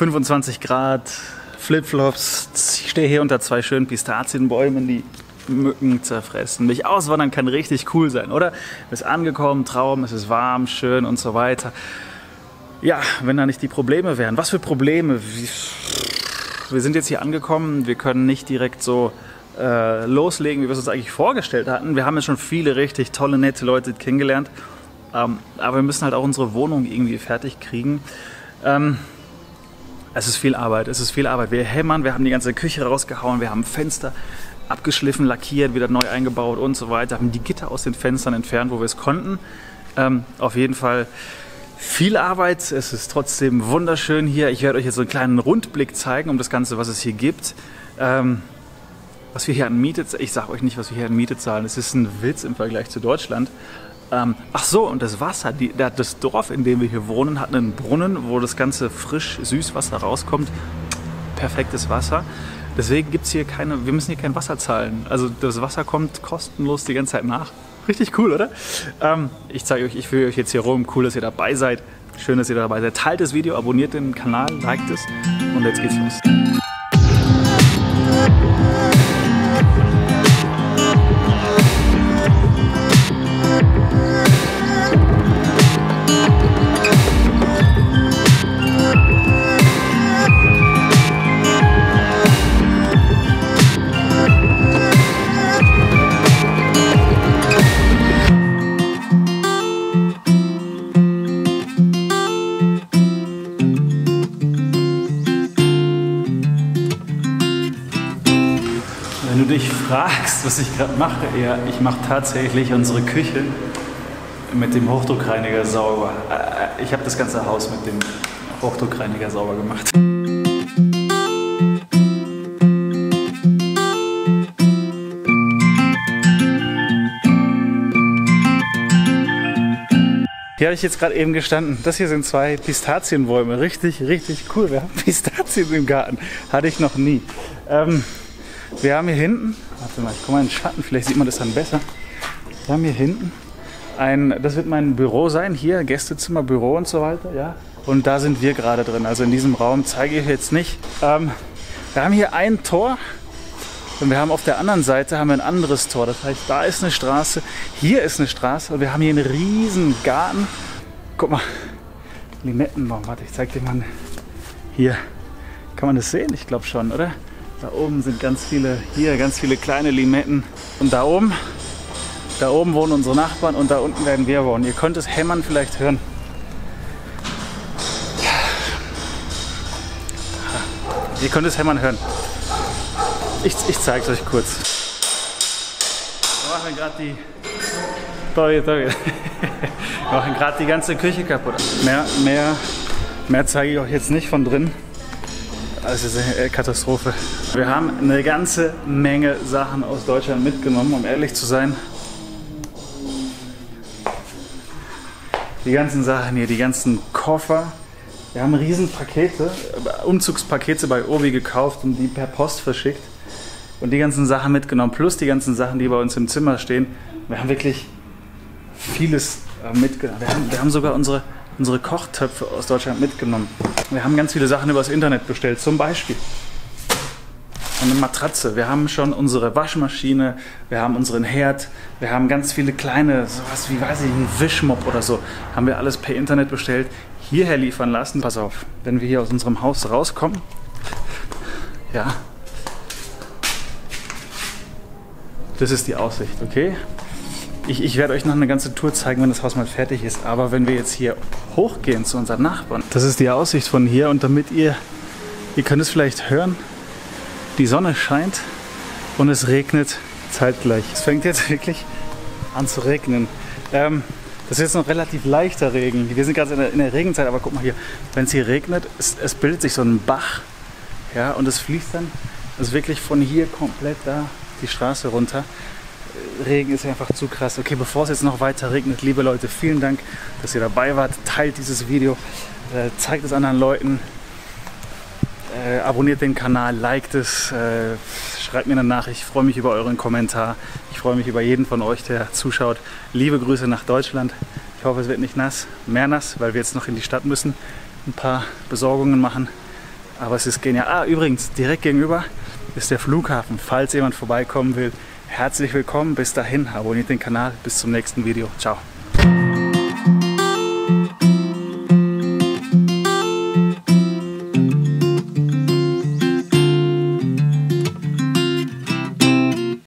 25 Grad, Flipflops. Ich stehe hier unter zwei schönen Pistazienbäumen, die Mücken zerfressen. Mich auswandern kann richtig cool sein, oder? Bist angekommen, Traum, es ist warm, schön und so weiter. Ja, wenn da nicht die Probleme wären. Was für Probleme? Wir sind jetzt hier angekommen, wir können nicht direkt so äh, loslegen, wie wir es uns eigentlich vorgestellt hatten. Wir haben ja schon viele richtig tolle, nette Leute kennengelernt. Ähm, aber wir müssen halt auch unsere Wohnung irgendwie fertig kriegen. Ähm, es ist viel Arbeit, es ist viel Arbeit. Wir hämmern, wir haben die ganze Küche rausgehauen, wir haben Fenster abgeschliffen, lackiert, wieder neu eingebaut und so weiter. Haben die Gitter aus den Fenstern entfernt, wo wir es konnten. Ähm, auf jeden Fall viel Arbeit. Es ist trotzdem wunderschön hier. Ich werde euch jetzt so einen kleinen Rundblick zeigen um das Ganze, was es hier gibt. Ähm, was wir hier an Miete, ich sage euch nicht, was wir hier an Miete zahlen. Es ist ein Witz im Vergleich zu Deutschland. Ähm, ach so, und das Wasser, die, das Dorf, in dem wir hier wohnen, hat einen Brunnen, wo das ganze frisch Süßwasser rauskommt. Perfektes Wasser. Deswegen gibt es hier keine, wir müssen hier kein Wasser zahlen. Also das Wasser kommt kostenlos die ganze Zeit nach. Richtig cool, oder? Ähm, ich zeige euch, ich führe euch jetzt hier rum. Cool, dass ihr dabei seid. Schön, dass ihr dabei seid. Teilt das Video, abonniert den Kanal, liked es und jetzt geht's los. Dich fragst, was ich gerade mache, ja, ich mache tatsächlich unsere Küche mit dem Hochdruckreiniger sauber. Äh, Ich habe das ganze Haus mit dem Hochdruckreiniger sauber gemacht. Hier habe ich jetzt gerade eben gestanden. Das hier sind zwei Pistazienbäume. Richtig, richtig cool. Wir haben Pistazien im Garten. Hatte ich noch nie. Ähm, wir haben hier hinten, warte mal, ich komme mal in den Schatten, vielleicht sieht man das dann besser. Wir haben hier hinten ein, das wird mein Büro sein, hier Gästezimmer, Büro und so weiter, ja. Und da sind wir gerade drin. Also in diesem Raum zeige ich jetzt nicht. Ähm, wir haben hier ein Tor und wir haben auf der anderen Seite haben wir ein anderes Tor. Das heißt, da ist eine Straße, hier ist eine Straße und wir haben hier einen riesen Garten. Guck mal, Limettenbaum. Warte, ich zeig dir mal. Hier, kann man das sehen? Ich glaube schon, oder? Da oben sind ganz viele, hier ganz viele kleine Limetten. Und da oben, da oben wohnen unsere Nachbarn und da unten werden wir wohnen. Ihr könnt es hämmern vielleicht hören. Ihr könnt es hämmern hören. Ich, ich zeige es euch kurz. Wir machen gerade die. Sorry, sorry. Wir machen gerade die ganze Küche kaputt. Mehr, mehr, mehr zeige ich euch jetzt nicht von drin. Ist eine Katastrophe. Wir haben eine ganze Menge Sachen aus Deutschland mitgenommen, um ehrlich zu sein. Die ganzen Sachen hier, die ganzen Koffer. Wir haben Riesenpakete, Umzugspakete bei Obi gekauft und die per Post verschickt. Und die ganzen Sachen mitgenommen, plus die ganzen Sachen, die bei uns im Zimmer stehen. Wir haben wirklich vieles äh, mitgenommen. Wir haben, wir haben sogar unsere, unsere Kochtöpfe aus Deutschland mitgenommen. Wir haben ganz viele Sachen übers Internet bestellt. Zum Beispiel eine Matratze. Wir haben schon unsere Waschmaschine, wir haben unseren Herd, wir haben ganz viele kleine, sowas wie, weiß ich, ein Wischmopp oder so. Haben wir alles per Internet bestellt, hierher liefern lassen. Pass auf, wenn wir hier aus unserem Haus rauskommen, ja, das ist die Aussicht, okay? Ich, ich werde euch noch eine ganze Tour zeigen, wenn das Haus mal fertig ist. Aber wenn wir jetzt hier hochgehen zu unseren Nachbarn, das ist die Aussicht von hier. Und damit ihr, ihr könnt es vielleicht hören, die Sonne scheint und es regnet zeitgleich. Es fängt jetzt wirklich an zu regnen. Ähm, das ist jetzt noch relativ leichter Regen. Wir sind gerade in der, in der Regenzeit, aber guck mal hier, wenn es hier regnet, es, es bildet sich so ein Bach. Ja, und es fließt dann also wirklich von hier komplett da die Straße runter. Regen ist einfach zu krass. Okay, bevor es jetzt noch weiter regnet, liebe Leute, vielen Dank, dass ihr dabei wart. Teilt dieses Video, äh, zeigt es anderen Leuten, äh, abonniert den Kanal, liked es, äh, schreibt mir eine Nachricht. Ich freue mich über euren Kommentar. Ich freue mich über jeden von euch, der zuschaut. Liebe Grüße nach Deutschland. Ich hoffe, es wird nicht nass, mehr nass, weil wir jetzt noch in die Stadt müssen, ein paar Besorgungen machen. Aber es ist genial. Ah, übrigens, direkt gegenüber ist der Flughafen. Falls jemand vorbeikommen will, herzlich willkommen. Bis dahin, abonniert den Kanal. Bis zum nächsten Video. Ciao.